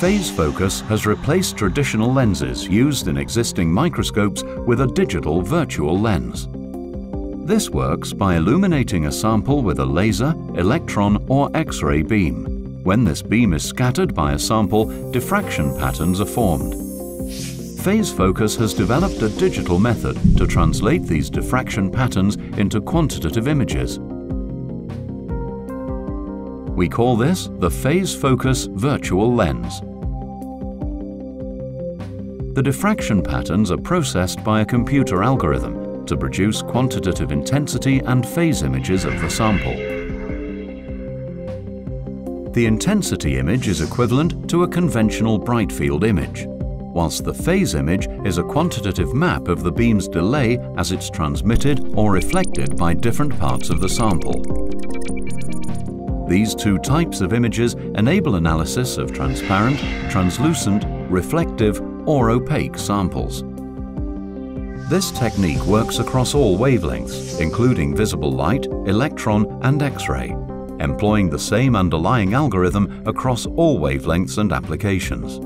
Phase focus has replaced traditional lenses used in existing microscopes with a digital virtual lens. This works by illuminating a sample with a laser, electron or X-ray beam. When this beam is scattered by a sample, diffraction patterns are formed. Phase Focus has developed a digital method to translate these diffraction patterns into quantitative images. We call this the Phase Focus Virtual Lens. The diffraction patterns are processed by a computer algorithm to produce quantitative intensity and phase images of the sample. The intensity image is equivalent to a conventional bright field image, whilst the phase image is a quantitative map of the beam's delay as it's transmitted or reflected by different parts of the sample. These two types of images enable analysis of transparent, translucent, reflective or opaque samples. This technique works across all wavelengths, including visible light, electron and X-ray, employing the same underlying algorithm across all wavelengths and applications.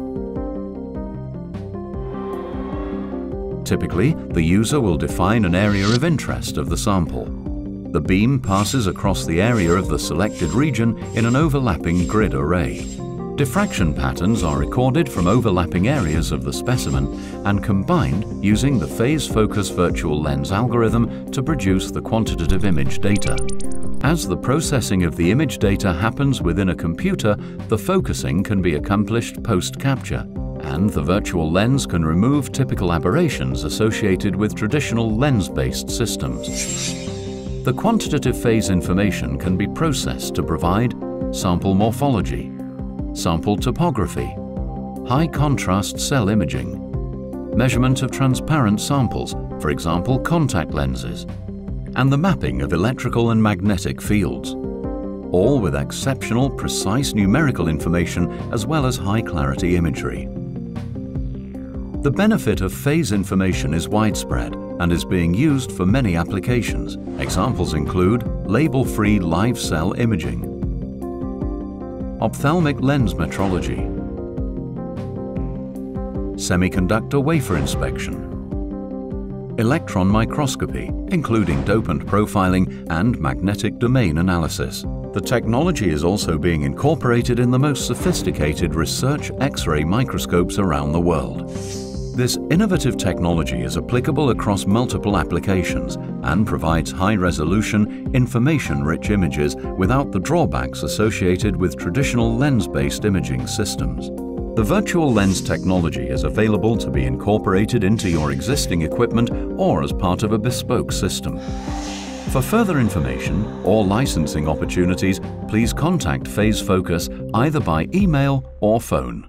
Typically, the user will define an area of interest of the sample. The beam passes across the area of the selected region in an overlapping grid array. Diffraction patterns are recorded from overlapping areas of the specimen and combined using the phase focus virtual lens algorithm to produce the quantitative image data. As the processing of the image data happens within a computer, the focusing can be accomplished post-capture, and the virtual lens can remove typical aberrations associated with traditional lens-based systems. The quantitative phase information can be processed to provide sample morphology, sample topography, high contrast cell imaging, measurement of transparent samples, for example contact lenses, and the mapping of electrical and magnetic fields, all with exceptional precise numerical information as well as high clarity imagery. The benefit of phase information is widespread and is being used for many applications. Examples include label-free live cell imaging, ophthalmic lens metrology, semiconductor wafer inspection, electron microscopy, including dopant profiling and magnetic domain analysis. The technology is also being incorporated in the most sophisticated research X-ray microscopes around the world. This innovative technology is applicable across multiple applications and provides high-resolution, information-rich images without the drawbacks associated with traditional lens-based imaging systems. The virtual lens technology is available to be incorporated into your existing equipment or as part of a bespoke system. For further information or licensing opportunities, please contact Phase Focus either by email or phone.